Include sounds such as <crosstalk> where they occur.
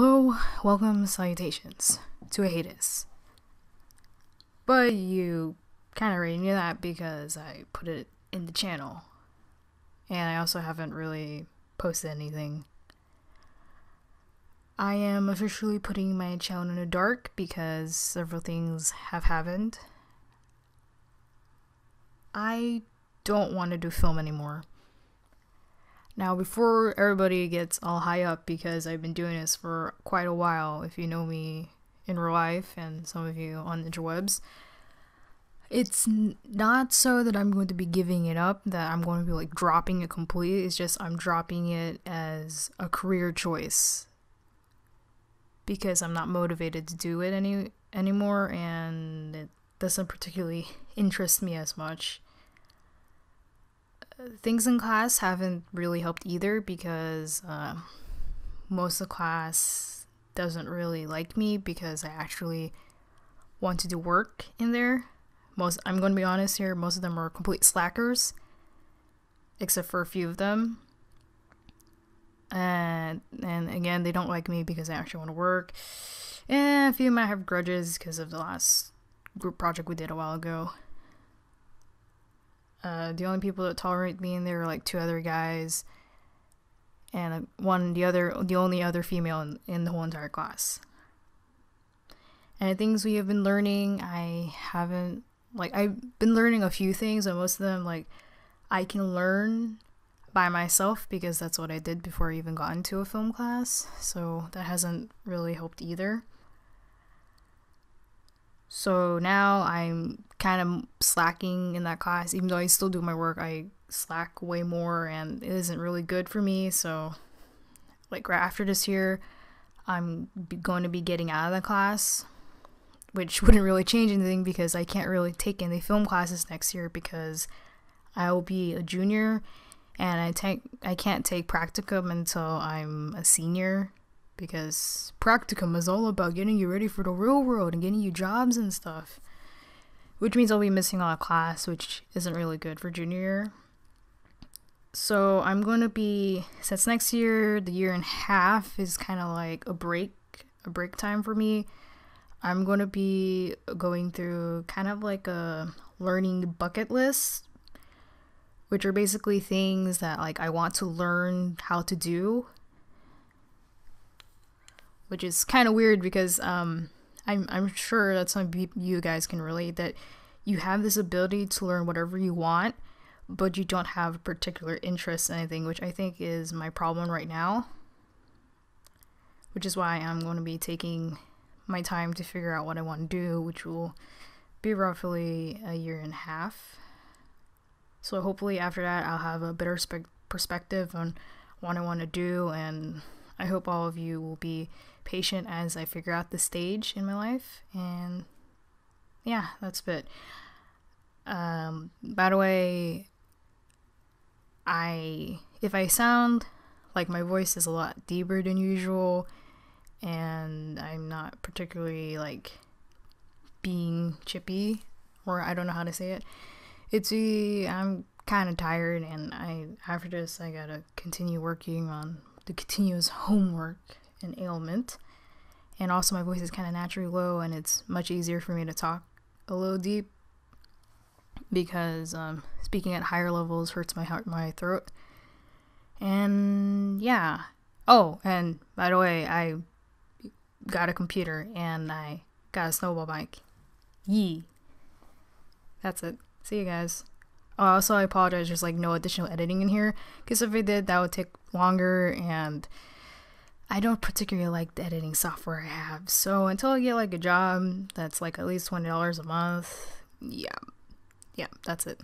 Hello, welcome, salutations to a Hades. But you kind of already knew that because I put it in the channel. And I also haven't really posted anything. I am officially putting my channel in the dark because several things have happened. I don't want to do film anymore. Now, before everybody gets all high up, because I've been doing this for quite a while, if you know me in real life and some of you on the interwebs, it's not so that I'm going to be giving it up, that I'm going to be like dropping it completely. It's just I'm dropping it as a career choice because I'm not motivated to do it any anymore, and it doesn't particularly <laughs> interest me as much things in class haven't really helped either because uh, most of the class doesn't really like me because I actually want to do work in there. Most I'm going to be honest here, most of them are complete slackers except for a few of them. And and again, they don't like me because I actually want to work. And a few might have grudges because of the last group project we did a while ago. Uh, the only people that tolerate me in there are like two other guys, and one the other the only other female in, in the whole entire class. And the things we have been learning, I haven't like I've been learning a few things, and most of them like I can learn by myself because that's what I did before I even got into a film class. So that hasn't really helped either. So now I'm kind of slacking in that class. Even though I still do my work, I slack way more and it isn't really good for me. So, like, right after this year, I'm going to be getting out of the class, which <laughs> wouldn't really change anything because I can't really take any film classes next year because I will be a junior and I take I can't take practicum until I'm a senior because practicum is all about getting you ready for the real world and getting you jobs and stuff. Which means I'll be missing a lot of class, which isn't really good for junior year. So I'm going to be, since next year, the year and a half is kind of like a break, a break time for me. I'm going to be going through kind of like a learning bucket list, which are basically things that like I want to learn how to do which is kind of weird because um, I'm I'm sure that some of you guys can relate that you have this ability to learn whatever you want, but you don't have a particular interest in anything, which I think is my problem right now. Which is why I'm going to be taking my time to figure out what I want to do, which will be roughly a year and a half. So hopefully after that I'll have a better spe- perspective on what I want to do and I hope all of you will be patient as I figure out the stage in my life. And yeah, that's it. Um, by the way, I if I sound like my voice is a lot deeper than usual, and I'm not particularly like being chippy, or I don't know how to say it. It's I'm kind of tired, and I after this I gotta continue working on the continuous homework and ailment. And also, my voice is kind of naturally low, and it's much easier for me to talk a little deep because um, speaking at higher levels hurts my heart, my throat. And yeah. Oh, and by the way, I got a computer and I got a snowball mic. Yee. That's it. See you guys. Oh, also, I apologize. There's like no additional editing in here because if I did, that would take longer, and I don't particularly like the editing software I have. So until I get like a job that's like at least twenty dollars a month, yeah, yeah, that's it.